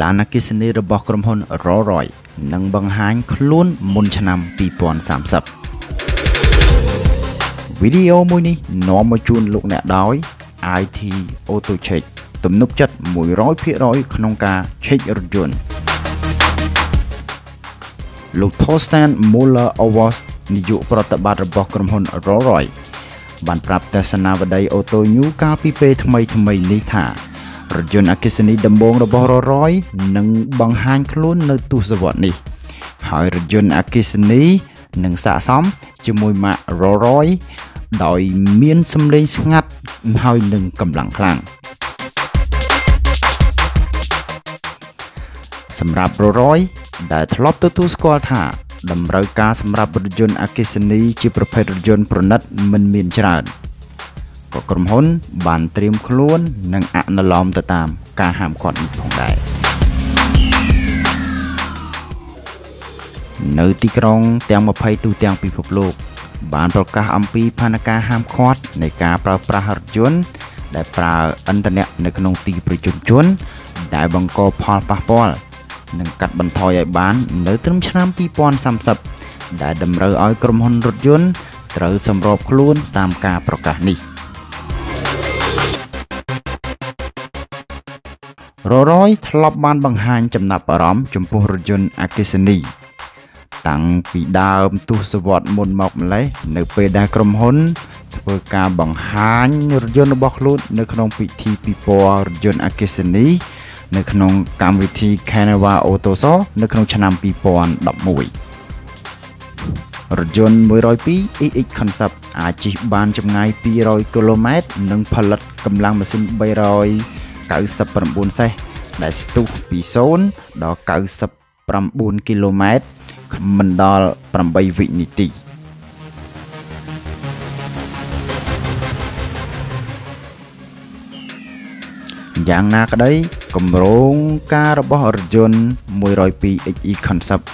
ឡានអគ្គិសនីរបស់ក្រុមហ៊ុន Rolls-Royce នឹងបង្ហាញខ្លួនមុនឆ្នាំ2030វីដេអូមួយនេះនាំមកជូនលោកអ្នកដោយ IT Auto Check ទំនុកចិត្ត100%ក្នុងការឆែករថយន្តលោក Thorsten Muller Owens នាយកប្រតិបត្តិរបស់ក្រុមហ៊ុន Rolls-Royce បានប្រាប់ទស្សនាវដ្តី Auto New កាលពីពេលថ្មីថ្មីនេះថា រថយន្តអគ្គិសនីដំបូងរបស់ Rolls-Royce នឹងបង្ហាញខ្លួននៅទសវត្សរ៍នេះ ហើយរថយន្តអគ្គិសនីនឹងស័ក្តិសមជាមួយម៉ាក Rolls-Royce ដោយមានសំឡេងស្ងាត់ហើយនឹងកម្លាំងខ្លាំងសម្រាប់ Rolls-Royce ដែលធ្លាប់ទទួលស្គាល់ថាតម្រូវការសម្រាប់រថយន្តអគ្គិសនីជាប្រភេទរថយន្តប្រណិតមិនមានច្រើន ក៏ក្រុមហ៊ុន បានត្រៀមខ្លួន និងអនុលោមទៅតាម ការហាមឃាត់នេះផងដែរនៅទីក្រុង ទាំង20ទូទាំងពិភពលោក បានប្រកាសអំពីផែនការហាមឃាត់នៃការប្រើប្រាស់រថយន្តដែលប្រើឥន្ធនៈនៅក្នុងទីប្រជុំជន ដែលបង្កផលប៉ះពាល់និងកាត់បន្ថយឲ្យបាន នៅត្រឹមឆ្នាំ2030ដែលតម្រូវឲ្យក្រុមហ៊ុនរថយន្តត្រូវសម្របខ្លួនតាមការប្រកាសនេះ ររយធ្លាប់បានបង្ហាញចំណាប់អារម្មណ៍ចំពោះរថយន្តអគ្គិសនី តាំងពីដើមទសវត្សរ៍មុនមកម្លេះនៅពេលដែលក្រុមហ៊ុន ធ្វើការបង្ហាញរថយន្តរបស់ខ្លួននៅក្នុងពិធីពិព័រណ៍រថយន្តអគ្គិសនី នៅក្នុងកម្មវិធី Canava Autoso នៅក្នុងឆ្នាំ2011រថយន្ត102 EX Concept អាចជិះបានចម្ងាយ200គីឡូម៉ែត្រនិងផលិតកម្លាំងម៉ាស៊ីន300 99សេះដែលស្ទុះពី0ដល់99គីឡូម៉ែត្រមិនដល់8វិនាទីយ៉ាងណាក្តីគម្រោងការរបស់រថយន្ត 102XE Concept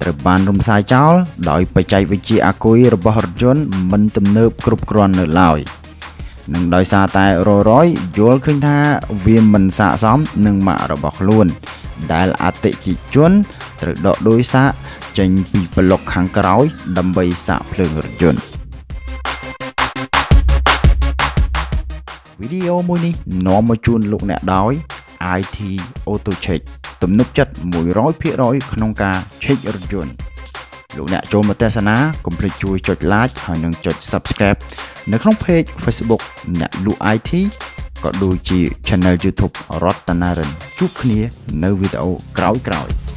ត្រូវបានរំសាយចោលដោយបច្ចេកវិទ្យាអាគុយរបស់រថយន្តមិនទំនើបគ្រប់គ្រាន់នៅឡើយ។ នឹងដោយសារតែររយយល់ឃើញថាវាមិនស័ក្តិសមនឹងម៉ាករបស់ខ្លួន ដែលអតិថិជនត្រូវដកដួយសាកចេញពីប្លុកខាងក្រោយ ដើម្បីសាកភ្លើងរថយន្តវីដេអូមួយនេះនាំមកជូនលោកអ្នកដោយ IT Auto Check ទំនុកចិត្ត100%ក្នុងការ check រថយន្តលោកអ្នកចូលមកទស្សនាកុំភ្លេចជួយចុច like ហើយនិងចុច subscribe នៅក្នុង page Facebook អ្នកលក់ IT ក៏ដូចជា Channel YouTube រតនារិនជួបគ្នានៅវីដេអូក្រោយៗ